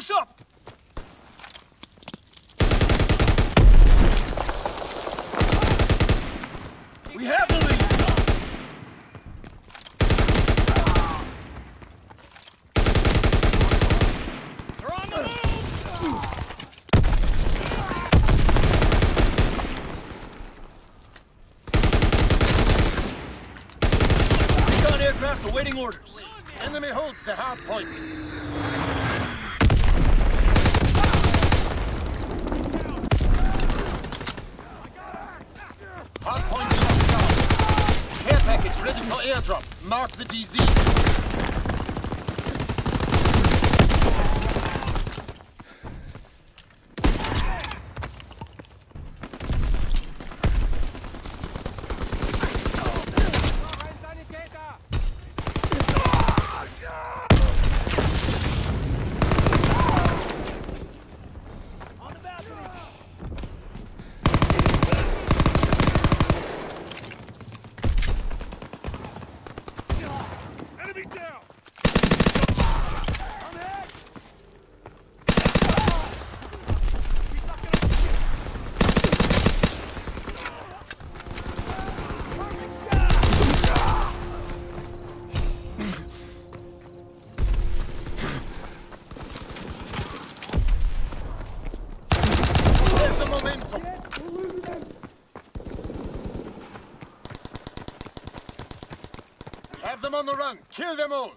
this up! We have the lead! Awaiting orders. Enemy holds the hard point. Hard point locked down. Care package ready for airdrop. Mark the DZ. Enemy down! There's the momentum. Have them on the run. Kill them all.